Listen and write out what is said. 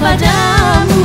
padamu